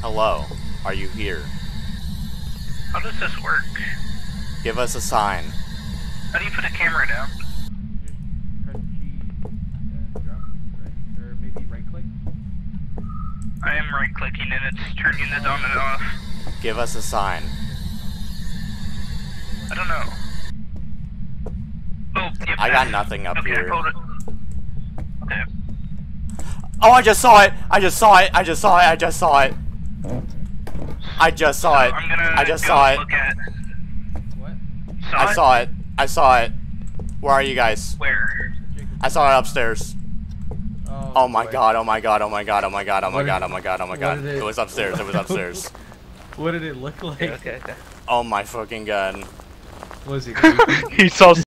Hello. Are you here? How does this work? Give us a sign. How do you put a camera down? Press G and drop, right? Or maybe right click. I am right clicking and it's turning it on and off. Give us a sign. I don't know. Oh, yep, I got nothing up okay, here. Okay. Oh, I just saw it! I just saw it! I just saw it! I just saw it! I just saw it! I'm gonna I just saw it! At. What? Saw I saw it! I saw it! Where are you guys? Where? I saw it upstairs. Oh, Oh my boy. god, oh my god, oh my god, oh my god, oh my god, oh my god, oh my god. it- It was upstairs, it was upstairs. What did it look like? Okay, okay, okay. Oh my fucking god. Was it? he saw